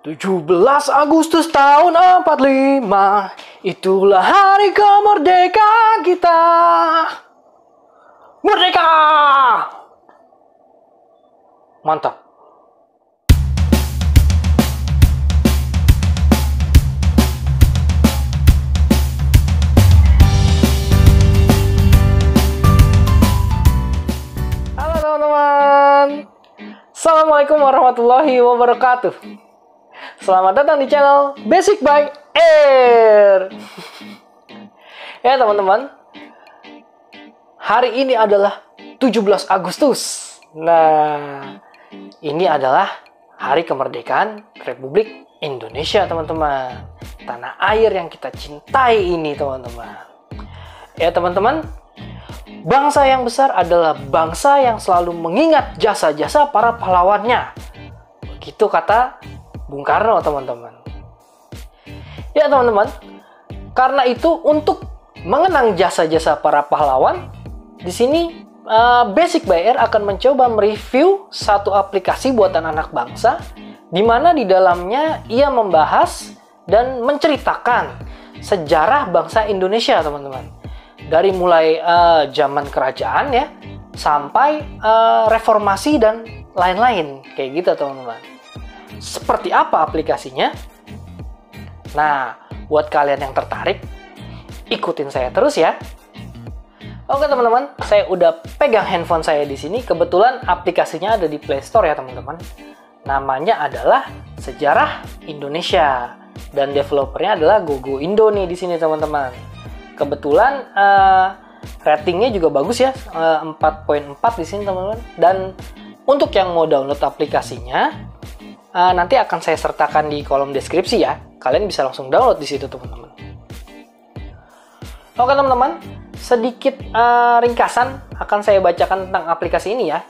17 Agustus tahun 45 Itulah hari kemerdekaan kita. Merdeka! Mantap. Halo teman-teman. Assalamualaikum warahmatullahi wabarakatuh Selamat datang di channel Basic by Air. ya teman-teman, hari ini adalah 17 Agustus. Nah, ini adalah hari kemerdekaan Republik Indonesia, teman-teman. Tanah air yang kita cintai ini, teman-teman. Ya, teman-teman, bangsa yang besar adalah bangsa yang selalu mengingat jasa-jasa para pahlawannya. Begitu kata Bung Karno teman-teman. Ya teman-teman, karena itu untuk mengenang jasa-jasa para pahlawan, di sini uh, Basic Buyer akan mencoba mereview satu aplikasi buatan anak bangsa, di mana di dalamnya ia membahas dan menceritakan sejarah bangsa Indonesia teman-teman. Dari mulai uh, zaman kerajaan ya, sampai uh, reformasi dan lain-lain kayak gitu teman-teman. Seperti apa aplikasinya? Nah, buat kalian yang tertarik, ikutin saya terus ya. Oke teman-teman, saya udah pegang handphone saya di sini. Kebetulan aplikasinya ada di Play Store ya teman-teman. Namanya adalah Sejarah Indonesia dan developernya adalah GoGo Indo nih di sini teman-teman. Kebetulan uh, ratingnya juga bagus ya, uh, eh, 4.4 di sini teman-teman. Dan untuk yang mau download aplikasinya, uh, nanti akan saya sertakan di kolom deskripsi ya. Kalian bisa langsung download di situ teman-teman. Oke teman-teman, sedikit uh, ringkasan akan saya bacakan tentang aplikasi ini ya.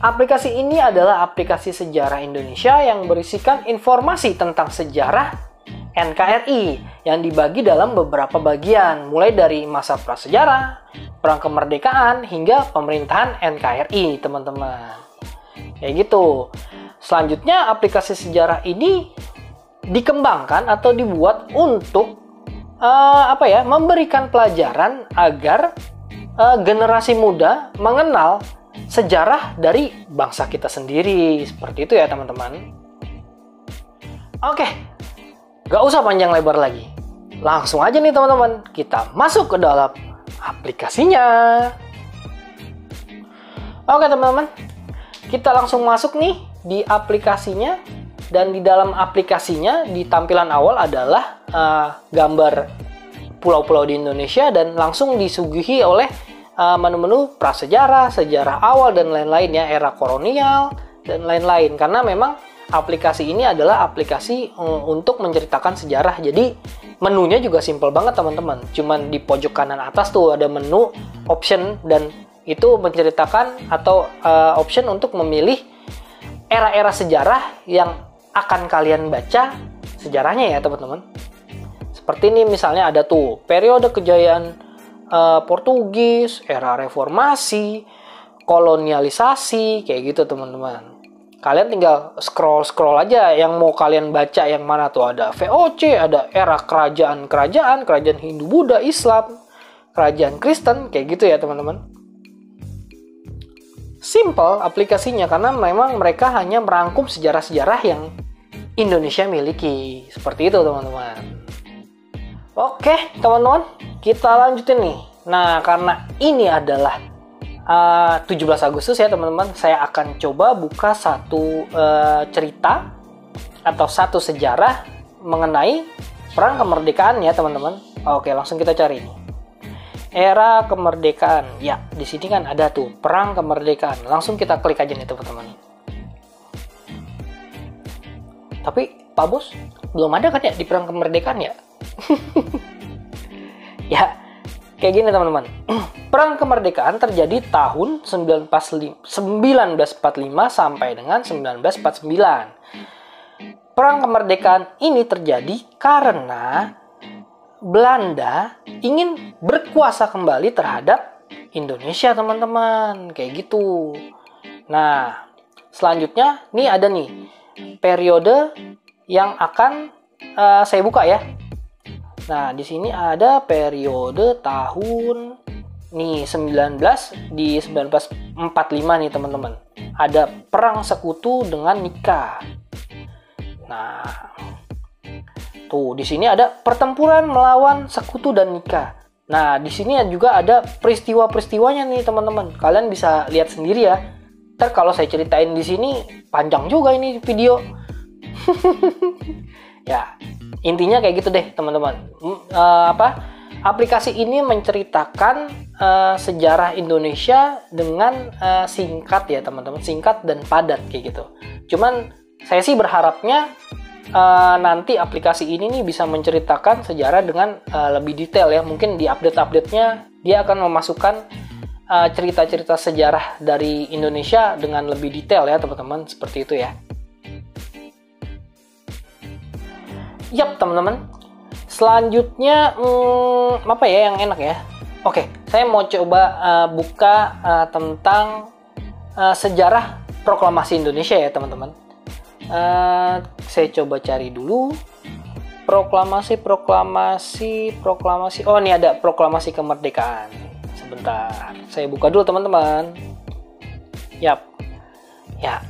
Aplikasi ini adalah aplikasi sejarah Indonesia yang berisikan informasi tentang sejarah NKRI yang dibagi dalam beberapa bagian, mulai dari masa prasejarah, perang kemerdekaan, hingga pemerintahan NKRI, teman-teman. Kayak gitu. Selanjutnya, aplikasi sejarah ini dikembangkan atau dibuat untuk uh, apa ya, memberikan pelajaran agar uh, generasi muda mengenal sejarah dari bangsa kita sendiri. Seperti itu ya, teman-teman. Oke, gak usah panjang lebar lagi. Langsung aja nih, teman-teman, kita masuk ke dalam aplikasinya. Oke, teman-teman, kita langsung masuk nih di aplikasinya dan di dalam aplikasinya di tampilan awal adalah uh, gambar pulau-pulau di Indonesia dan langsung disuguhi oleh uh, menu-menu prasejarah, sejarah awal dan lain-lain ya, era kolonial dan lain-lain karena memang aplikasi ini adalah aplikasi um, untuk menceritakan sejarah. Jadi menunya juga simple banget teman-teman. Cuman di pojok kanan atas tuh ada menu option dan itu menceritakan atau uh, option untuk memilih era-era sejarah yang akan kalian baca sejarahnya ya teman-teman. Seperti ini misalnya ada tuh periode kejayaan uh, Portugis, era reformasi, kolonialisasi, kayak gitu teman-teman. Kalian tinggal scroll-scroll aja yang mau kalian baca yang mana tuh ada VOC, ada era kerajaan-kerajaan, kerajaan Hindu, Buddha, Islam, kerajaan Kristen, kayak gitu ya teman-teman simple aplikasinya karena memang mereka hanya merangkum sejarah-sejarah yang Indonesia miliki. Seperti itu, teman-teman. Oke, teman-teman, kita lanjutin nih. Nah, karena ini adalah uh, 17 Agustus ya, teman-teman, saya akan coba buka satu uh, cerita atau satu sejarah mengenai perang kemerdekaan ya, teman-teman. Oke, langsung kita cari nih era kemerdekaan. Ya, di sini kan ada tuh perang kemerdekaan. Langsung kita klik aja nih teman-teman. Tapi Pak Bos belum ada kan ya di perang kemerdekaan ya? ya, kayak gini teman-teman. perang kemerdekaan terjadi tahun 1945 sampai dengan 1949. Perang kemerdekaan ini terjadi karena Belanda ingin berkuasa kembali terhadap Indonesia, teman-teman. Kayak gitu. Nah, selanjutnya nih ada nih periode yang akan uh, saya buka ya. Nah, di sini ada periode tahun nih 19 di 1945 nih teman-teman. Ada perang sekutu dengan nikah. Nah, tuh di sini ada pertempuran melawan sekutu dan nikah. Nah, di sini juga ada peristiwa-peristiwanya nih teman-teman. Kalian bisa lihat sendiri ya. Ntar kalau saya ceritain di sini panjang juga ini video. ya, intinya kayak gitu deh teman-teman uh, apa aplikasi ini menceritakan uh, sejarah Indonesia dengan uh, singkat ya teman-teman singkat dan padat kayak gitu cuman saya sih berharapnya uh, nanti aplikasi ini nih bisa menceritakan sejarah dengan uh, lebih detail ya mungkin di update-update-nya dia akan memasukkan cerita-cerita uh, sejarah dari Indonesia dengan lebih detail ya teman-teman seperti itu ya Yap, teman-teman. Selanjutnya, hmm, apa ya yang enak ya? Oke, saya mau coba uh, buka uh, tentang uh, sejarah proklamasi Indonesia ya, teman-teman. Uh, saya coba cari dulu proklamasi, proklamasi, proklamasi. Oh, ini ada proklamasi kemerdekaan. Sebentar, saya buka dulu, teman-teman. Yap, ya.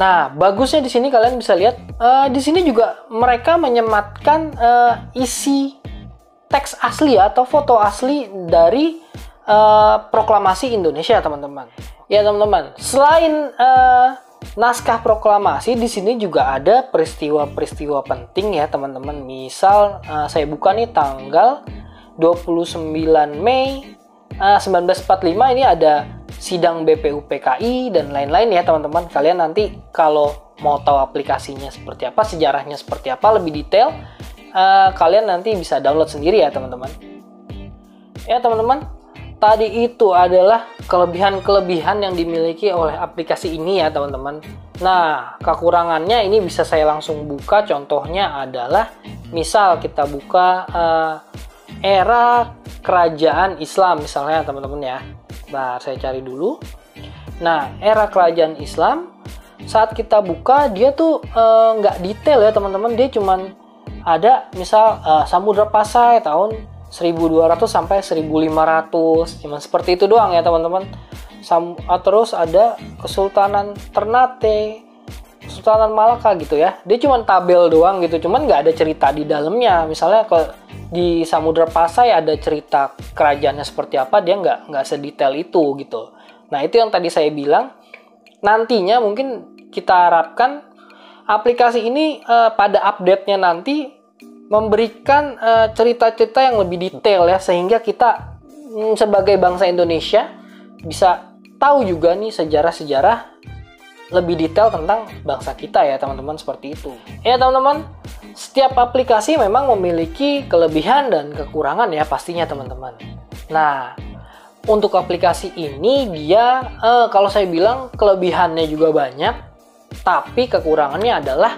Nah, bagusnya di sini kalian bisa lihat uh, di sini juga mereka menyematkan uh, isi teks asli atau foto asli dari uh, proklamasi Indonesia, teman-teman. Ya, teman-teman. Selain uh, naskah proklamasi, di sini juga ada peristiwa-peristiwa penting ya, teman-teman. Misal uh, saya buka nih tanggal 29 Mei uh, 1945 ini ada sidang BPUPKI dan lain-lain ya teman-teman. Kalian nanti kalau mau tahu aplikasinya seperti apa, sejarahnya seperti apa lebih detail, uh, kalian nanti bisa download sendiri ya teman-teman. Ya teman-teman, tadi itu adalah kelebihan-kelebihan yang dimiliki oleh aplikasi ini ya teman-teman. Nah, kekurangannya ini bisa saya langsung buka. Contohnya adalah misal kita buka uh, era kerajaan Islam misalnya teman-teman ya. Nah, saya cari dulu. Nah, era kerajaan Islam saat kita buka dia tuh eh, nggak uh, detail ya teman-teman. Dia cuman ada misal uh, Samudra Pasai tahun 1200 sampai 1500. Cuman seperti itu doang ya teman-teman. Uh, terus ada Kesultanan Ternate, Kesultanan Malaka gitu ya. Dia cuman tabel doang gitu. Cuman nggak ada cerita di dalamnya. Misalnya ke di Samudra Pasai ada cerita kerajaannya seperti apa dia nggak nggak sedetail itu gitu nah itu yang tadi saya bilang nantinya mungkin kita harapkan aplikasi ini uh, pada update-nya nanti memberikan eh, cerita-cerita uh, yang lebih detail ya sehingga kita mm, sebagai bangsa Indonesia bisa tahu juga nih sejarah-sejarah lebih detail tentang bangsa kita ya teman-teman seperti itu. Ya teman-teman, setiap aplikasi memang memiliki kelebihan dan kekurangan ya pastinya teman-teman. Nah, untuk aplikasi ini dia eh, kalau saya bilang kelebihannya juga banyak, tapi kekurangannya adalah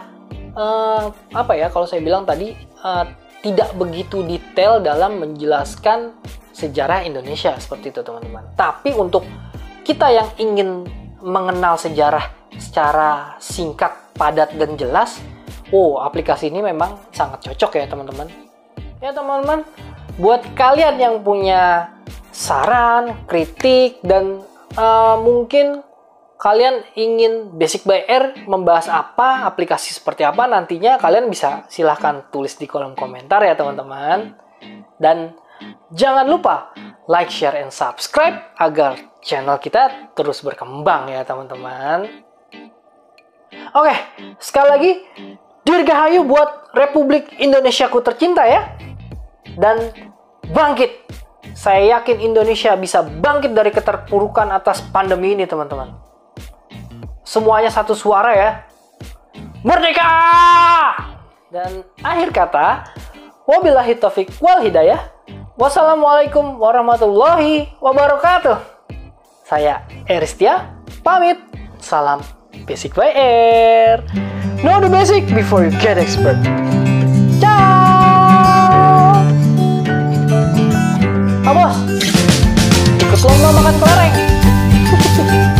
eh, apa ya kalau saya bilang tadi eh, tidak begitu detail dalam menjelaskan sejarah Indonesia seperti itu teman-teman. Tapi untuk kita yang ingin mengenal sejarah secara singkat, padat, dan jelas, oh aplikasi ini memang sangat cocok ya teman-teman. Ya teman-teman, buat kalian yang punya saran, kritik, dan uh, mungkin kalian ingin Basic by Air membahas apa, aplikasi seperti apa nantinya kalian bisa silahkan tulis di kolom komentar ya teman-teman. Dan jangan lupa like, share, and subscribe agar channel kita terus berkembang ya teman-teman. Oke, sekali lagi dirgahayu buat Republik Indonesia ku tercinta ya. Dan bangkit. Saya yakin Indonesia bisa bangkit dari keterpurukan atas pandemi ini teman-teman. Semuanya satu suara ya. Merdeka! Dan akhir kata, wabillahi taufik wal hidayah. Wassalamualaikum warahmatullahi wabarakatuh. Saya Eristia, pamit. Salam Basic by Air. Know the basic before you get expert. Ciao. Pak Bos, ikut lomba makan kelereng.